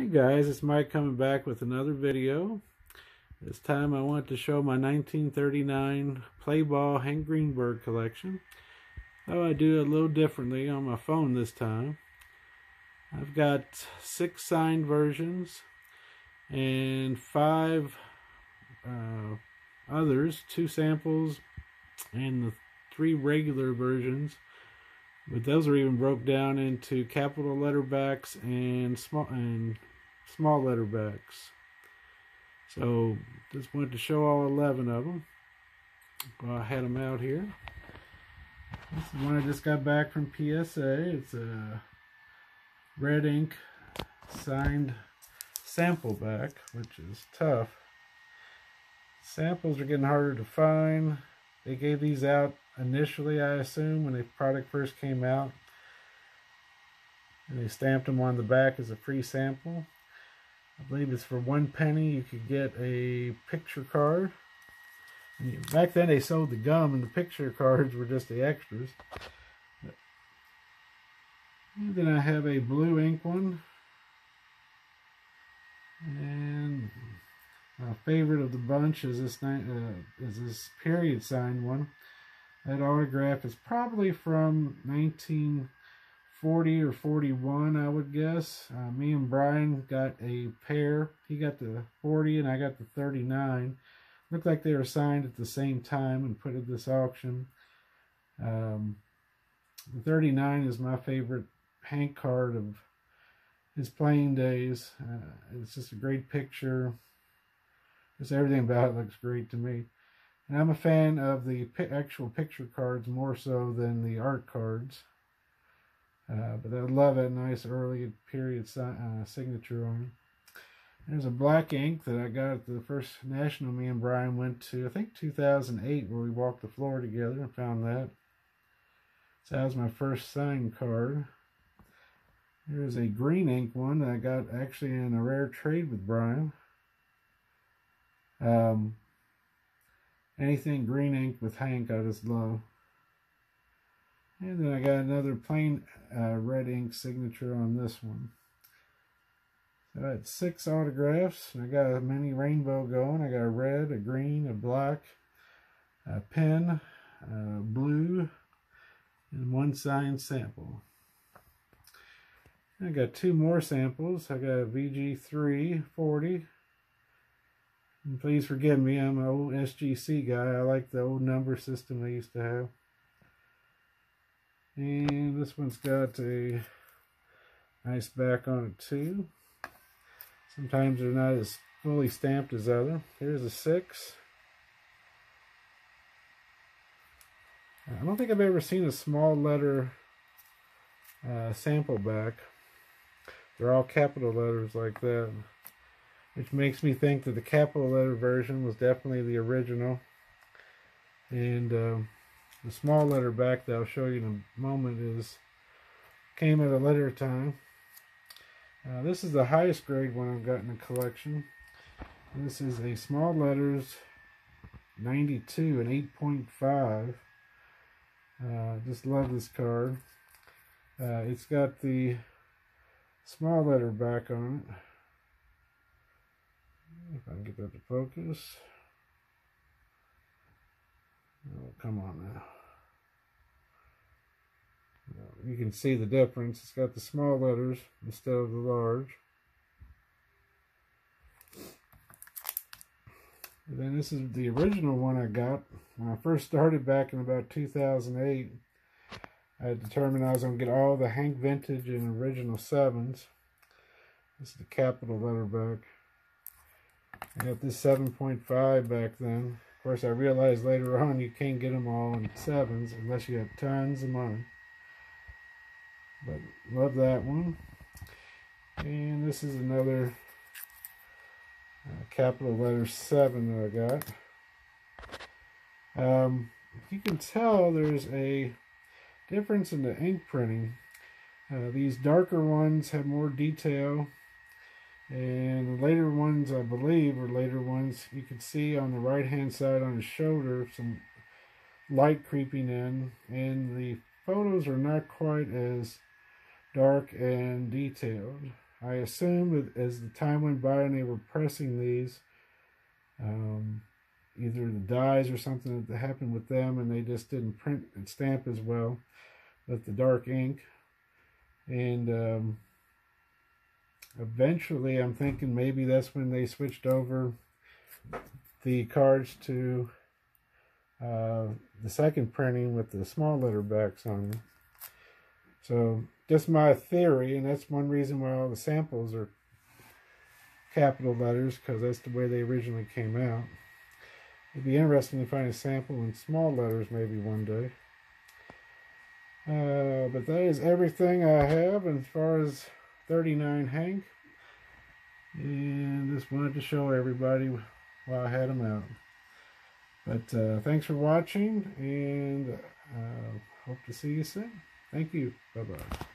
Hey guys, it's Mike coming back with another video. This time I want to show my 1939 Play-Ball Hank Greenberg collection. Though I do it a little differently on my phone this time. I've got six signed versions and five uh, others, two samples and the three regular versions but those are even broke down into capital letter backs and small and small letter backs. So just wanted to show all 11 of them. Well, I had them out here. This is one I just got back from PSA. It's a red ink signed sample back, which is tough. Samples are getting harder to find. They gave these out initially, I assume, when the product first came out. And they stamped them on the back as a free sample. I believe it's for one penny you could get a picture card. Back then they sold the gum and the picture cards were just the extras. And then I have a blue ink one. And my favorite of the bunch is this uh, is this period sign one. That autograph is probably from 1940 or 41, I would guess. Uh, me and Brian got a pair. He got the 40 and I got the 39. Looked like they were signed at the same time and put at this auction. Um, the 39 is my favorite Hank card of his playing days. Uh, it's just a great picture. Just everything about it looks great to me. And I'm a fan of the actual picture cards more so than the art cards. Uh, but I love that nice early period uh, signature on There's a black ink that I got at the first national me and Brian went to, I think 2008, where we walked the floor together and found that. So that was my first signed card. There's a green ink one that I got actually in a rare trade with Brian. Um, anything green ink with Hank I just love. And then I got another plain uh, red ink signature on this one. So I had six autographs. I got a mini rainbow going. I got a red, a green, a black, a pen, a blue, and one signed sample. I got two more samples. I got a VG340 and please forgive me, I'm an old SGC guy. I like the old number system they used to have. And this one's got a nice back on it too. Sometimes they're not as fully stamped as other. Here's a six. I don't think I've ever seen a small letter uh, sample back. They're all capital letters like that which makes me think that the capital letter version was definitely the original. And uh, the small letter back that I'll show you in a moment is came at a later time. Uh, this is the highest grade one I've got in the collection. This is a small letters 92 and 8.5. Uh, just love this card. Uh, it's got the small letter back on it. If I can get that to focus. Oh, come on now. You can see the difference. It's got the small letters instead of the large. And then this is the original one I got. When I first started back in about 2008, I determined I was going to get all the Hank Vintage and original 7s. This is the capital letter back. I got this 7.5 back then. Of course, I realized later on you can't get them all in 7s unless you have tons of money. But love that one. And this is another uh, capital letter 7 that I got. Um, you can tell there's a difference in the ink printing. Uh, these darker ones have more detail and the later ones, I believe, or later ones, you can see on the right hand side on his shoulder some light creeping in. And the photos are not quite as dark and detailed. I assume that as the time went by and they were pressing these, um, either the dyes or something that happened with them and they just didn't print and stamp as well with the dark ink. And um, eventually I'm thinking maybe that's when they switched over the cards to uh, the second printing with the small letter backs on them. So just my theory, and that's one reason why all the samples are capital letters, because that's the way they originally came out. It'd be interesting to find a sample in small letters maybe one day. Uh, but that is everything I have as far as 39 Hank. And just wanted to show everybody while I had them out. But uh, thanks for watching, and uh, hope to see you soon. Thank you. Bye-bye.